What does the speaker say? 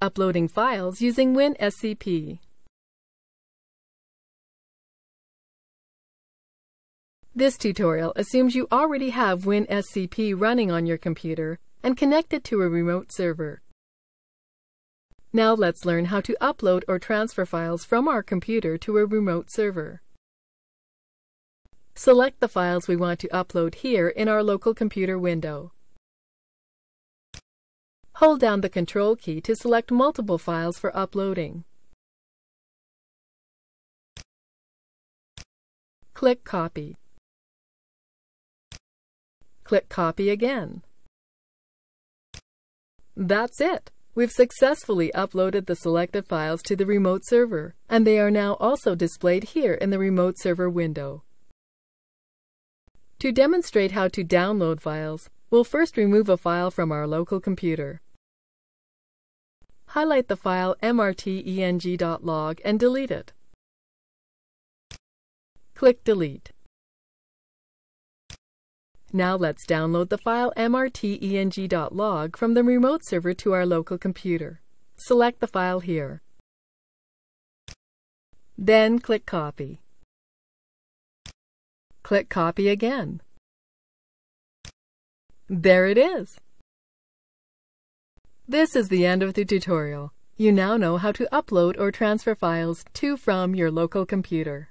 Uploading files using WinSCP. This tutorial assumes you already have WinSCP running on your computer and connected to a remote server. Now let's learn how to upload or transfer files from our computer to a remote server. Select the files we want to upload here in our local computer window. Hold down the Control key to select multiple files for uploading. Click Copy. Click Copy again. That's it! We've successfully uploaded the selected files to the remote server, and they are now also displayed here in the remote server window. To demonstrate how to download files, we'll first remove a file from our local computer. Highlight the file mrteng.log and delete it. Click Delete. Now let's download the file mrteng.log from the remote server to our local computer. Select the file here. Then click Copy. Click Copy again. There it is! This is the end of the tutorial. You now know how to upload or transfer files to from your local computer.